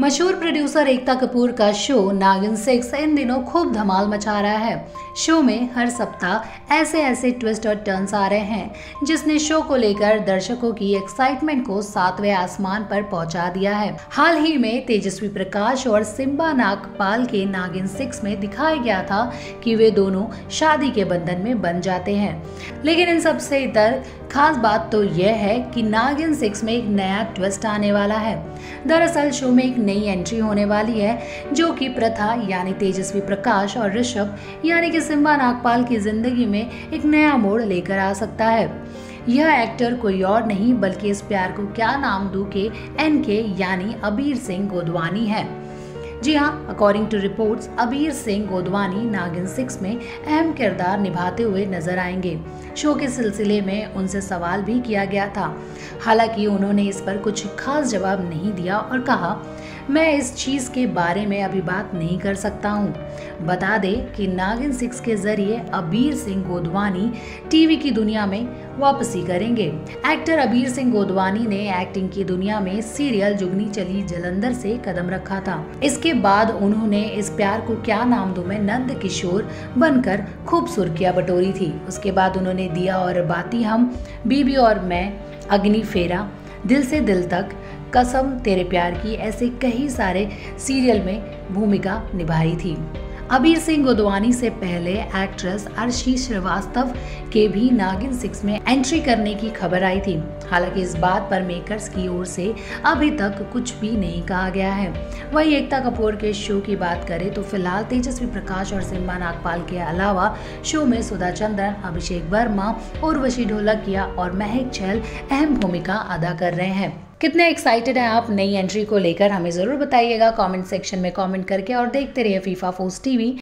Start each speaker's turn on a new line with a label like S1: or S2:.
S1: मशहूर प्रोड्यूसर एकता कपूर का शो नागिन सिक्स इन दिनों खूब धमाल मचा रहा है। शो में हर सप्ताह ऐसे ऐसे ट्विस्ट और टर्न्स आ रहे हैं, जिसने शो को लेकर दर्शकों की एक्साइटमेंट को सातवें आसमान पर पहुँचा दिया है। हाल ही में तेजस्वी प्रकाश और सिम्बा नागपाल के नागिन सिक्स में दिखाया गया था कि वे दोनों शादी के बंधन में बन जाते हैं। लेकिन इन सबसे इतर खास बात तो यह है कि नागिन सिक्स में एक नया ट्विस्ट आने वाला है। दरअसल शो में एक नई एंट्री होने वाली है, जो कि प्रथा यानी तेजस्वी प्रकाश और ऋषभ, यानी कि सिम्बा नागपाल की ज़िंदगी में एक नया मोड़ लेकर आ सकता है। यह एक्टर कोई और नहीं, बल्कि इस प्यार को क्या नाम दू के एन के यानी अबीर सिंह गोदवानी है। जी हाँ according to reports Abir Singh Godwani Naagin six में अहम किरदार निभाते हुए नज़र आएँगे। शो के सिलसिले में उनसे सवाल भी किया गया था। हालाँकि उन्होंने इस पर कुछ खास जवाब नहीं दिया और कहा, मैं इस चीज़ के बारे में अभी बात नहीं कर सकता हूँ। बता दे कि नागिन सिक्स के ज़रिए अबीर सिंह गोदवानी टीवी की दुनिया में वापसी करेंगे। एक्टर अबीर सिंह गोदवानी ने एक्टिंग की दुनिया में सीरियल जुगनी चली जलंधर से कदम रखा था। इसके बाद उन्होंने इस प्यार को क्या नाम दो में नंद किशोर बनकर खूब सुर्खियाँ बटोरी थी। उसके बाद उन्होंने दिया और बाती हम, बीबी और मैं, अग्नि फेरा, दिल से दिल तक, कसम तेरे प्यार की ऐसे कई सारे सीरियल में भूमिका निभाई थी। अबीर सिंह गोदवानी से पहले एक्ट्रेस अर्शी श्रीवास्तव के भी नागिन सिक्स में एंट्री करने की खबर आई थी। हालाँकि इस बात पर मेकर्स की ओर से अभी तक कुछ भी नहीं कहा गया है। वही एकता कपूर के शो की बात करें तो फ़िलहाल तेजस्वी प्रकाश और सिम्बा नागपाल के अलावा शो में सुधा चंद्रन, अभिषेक वर्मा, उर्वशी ढोलकिया और महक चहल अहम भूमिका अदा कर रहे हैं। कितने एक्साइटेड हैं आप? नई एंट्री को लेकर हमें ज़रूर बताइएगा कमेंट सेक्शन में कमेंट करके और देखते रहिए फीफा फोर्स टीवी